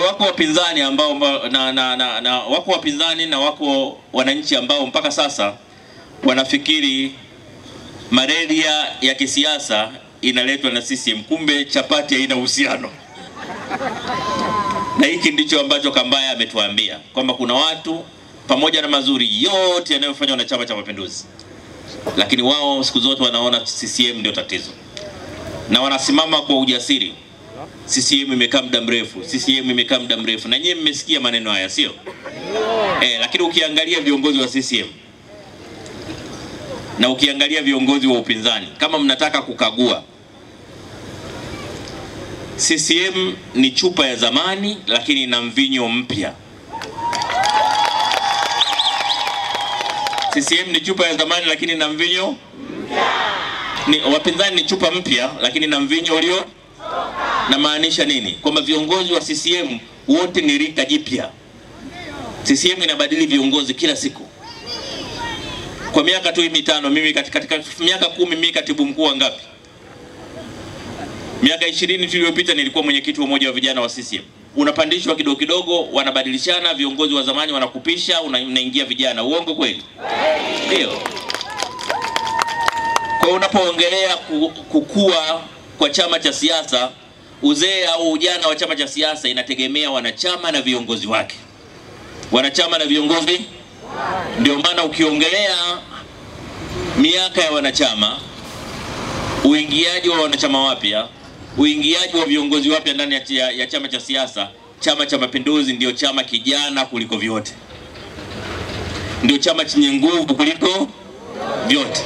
Wako wapinzani ambao na, na, na, na wako wapinzani na wako wananchi ambao mpaka sasa wanafikiri malaria ya kisiasa inaletwa na CCM, kumbe chapati haina uhusiano na hiki ndicho ambacho Kambaya ametuambia kwamba kuna watu pamoja na mazuri yote yanayofanywa na Chama cha Mapinduzi, lakini wao siku zote wanaona CCM ndio tatizo, na wanasimama kwa ujasiri. CCM imekaa muda mrefu, CCM imekaa muda mrefu, na nyinyi mmesikia maneno haya, sio eh? Lakini ukiangalia viongozi wa CCM na ukiangalia viongozi wa upinzani, kama mnataka kukagua CCM ni chupa ya zamani lakini ina mvinyo mpya. CCM ni chupa ya zamani lakini ina mvinyo mpya. ni, wapinzani ni chupa mpya lakini ina mvinyo ulio na maanisha nini? Kwamba viongozi wa CCM wote ni rika jipya. CCM inabadili viongozi kila siku. Kwa miaka tu mitano, mimi katika, katika miaka kumi mimi katibu mkuu ngapi? Miaka ishirini tuliyopita nilikuwa mwenyekiti wa umoja wa vijana wa CCM. Unapandishwa kidogo kidogo, wanabadilishana viongozi wa zamani, wanakupisha, unaingia vijana. Uongo kweli? Ndio. Kwa unapoongelea kukua kwa chama cha siasa, uzee au ujana wa chama cha siasa inategemea wanachama na viongozi wake, wanachama na viongozi. Ndio maana ukiongelea miaka ya wanachama, uingiaji wa wanachama wapya uingiaji wa viongozi wapya ndani ya, ya chama cha siasa, Chama cha Mapinduzi ndio chama kijana kuliko vyote, ndio chama chenye nguvu kuliko vyote.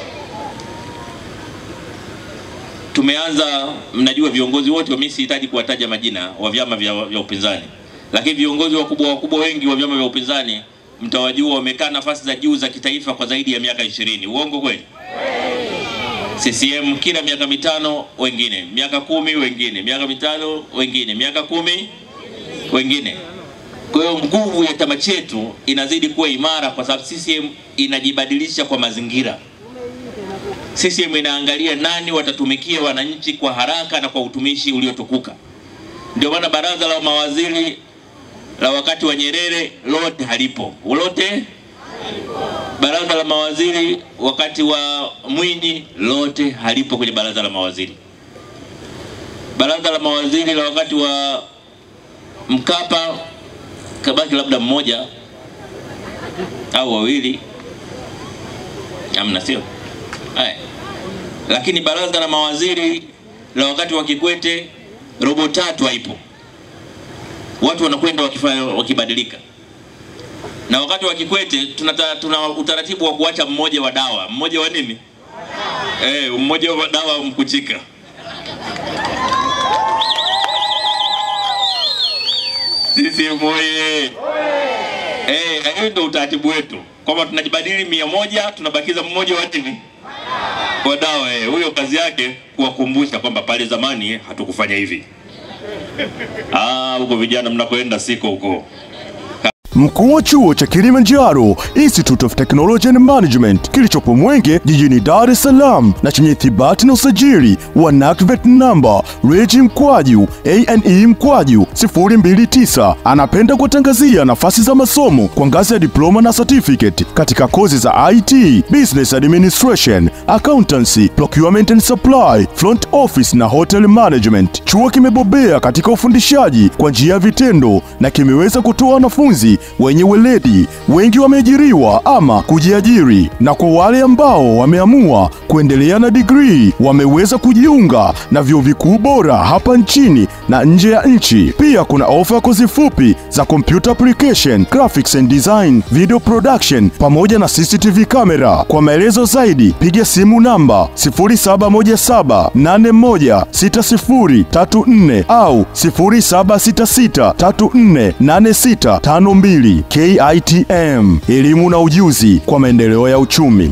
Tumeanza, mnajua viongozi wote, mimi sihitaji kuwataja majina wa vyama vya, vya upinzani, lakini viongozi wakubwa wakubwa wengi wa vyama vya upinzani mtawajua, wamekaa nafasi za juu za kitaifa kwa zaidi ya miaka ishirini. Uongo kweli? CCM kila miaka mitano wengine, miaka kumi wengine, miaka mitano wengine, miaka kumi wengine. Kwa hiyo nguvu ya chama chetu inazidi kuwa imara kwa sababu CCM inajibadilisha kwa mazingira. CCM inaangalia nani watatumikia wananchi kwa haraka na kwa utumishi uliotukuka. Ndio maana baraza la mawaziri la wakati wa Nyerere lote halipo, lote baraza la mawaziri wakati wa Mwinyi lote halipo kwenye baraza la mawaziri. Baraza la mawaziri la wakati wa Mkapa kabaki labda mmoja au wawili, amna, sio haya. Lakini baraza la mawaziri la wakati wa Kikwete robo tatu haipo, watu wanakwenda wakifanya wakibadilika na wakati wa Kikwete tuna, tuna utaratibu wa kuacha mmoja wa dawa, mmoja wa nini? Eh, mmoja wa dawa mkuchika. Sisi moye. Eh, hiyo ndio utaratibu wetu kwamba tunajibadili mia moja tunabakiza mmoja wa nini? Wa dawa. Eh, huyo kazi yake kuwakumbusha kwamba pale zamani hatukufanya hivi. Ah, huko vijana mnakoenda siko huko. Mkuu wa chuo cha Kilimanjaro Institute of Technology and Management kilichopo Mwenge jijini Dar es Salaam na chenye ithibati na usajili wa NACVET namba reji mkwaju ane mkwaju 029 anapenda kuwatangazia nafasi za masomo kwa ngazi ya diploma na certificate katika kozi za IT, Business Administration, Accountancy, Procurement and Supply, Front Office na Hotel Management. Chuo kimebobea katika ufundishaji kwa njia ya vitendo na kimeweza kutoa wanafunzi wenye weledi. Wengi wameajiriwa ama kujiajiri, na kwa wale ambao wameamua kuendelea na digrii wameweza kujiunga na vyuo vikuu bora hapa nchini na nje ya nchi. Pia kuna ofa ya kozi fupi za computer application, graphics and design, video production pamoja na CCTV camera. Kwa maelezo zaidi piga simu namba 0717816034 au 0766348652. KITM, elimu na ujuzi kwa maendeleo ya uchumi.